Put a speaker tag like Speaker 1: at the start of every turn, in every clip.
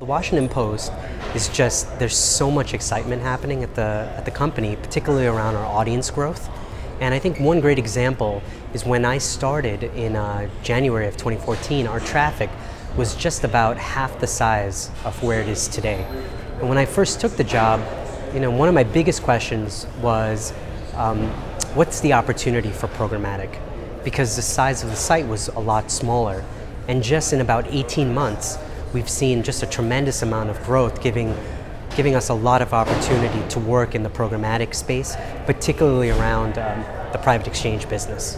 Speaker 1: The Washington Post is just there's so much excitement happening at the at the company, particularly around our audience growth. And I think one great example is when I started in uh, January of 2014, our traffic was just about half the size of where it is today. And when I first took the job, you know, one of my biggest questions was, um, what's the opportunity for programmatic? Because the size of the site was a lot smaller. And just in about 18 months, we've seen just a tremendous amount of growth, giving, giving us a lot of opportunity to work in the programmatic space, particularly around um, the private exchange business.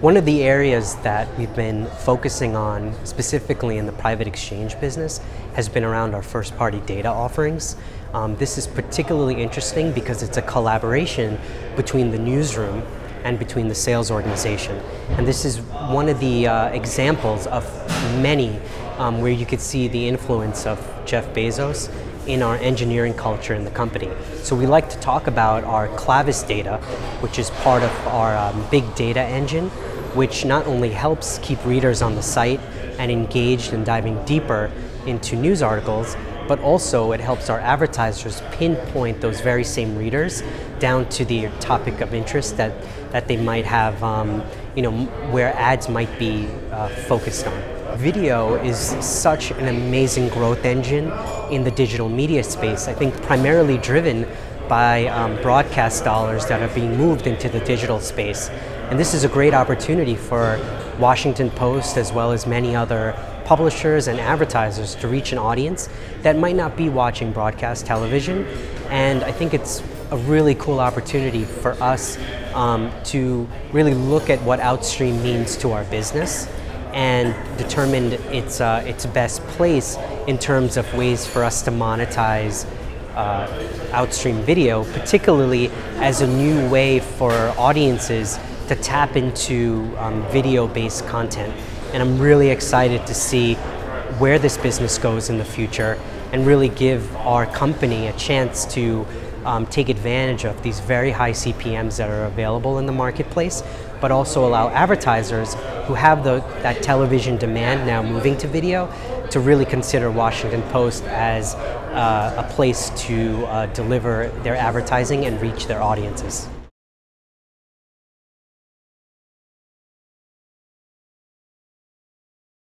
Speaker 1: One of the areas that we've been focusing on specifically in the private exchange business has been around our first party data offerings. Um, this is particularly interesting because it's a collaboration between the newsroom and between the sales organization. And this is one of the uh, examples of many um, where you could see the influence of Jeff Bezos in our engineering culture in the company. So we like to talk about our Clavis data, which is part of our um, big data engine, which not only helps keep readers on the site and engaged and diving deeper into news articles, but also it helps our advertisers pinpoint those very same readers down to the topic of interest that, that they might have, um, you know, where ads might be uh, focused on. Video is such an amazing growth engine in the digital media space, I think primarily driven by um, broadcast dollars that are being moved into the digital space. And this is a great opportunity for Washington Post as well as many other publishers and advertisers to reach an audience that might not be watching broadcast television. And I think it's a really cool opportunity for us um, to really look at what Outstream means to our business and determined its, uh, its best place in terms of ways for us to monetize uh, Outstream video, particularly as a new way for audiences to tap into um, video-based content. And I'm really excited to see where this business goes in the future and really give our company a chance to um, take advantage of these very high CPMs that are available in the marketplace, but also allow advertisers who have the, that television demand now moving to video to really consider Washington Post as uh, a place to uh, deliver their advertising and reach their audiences.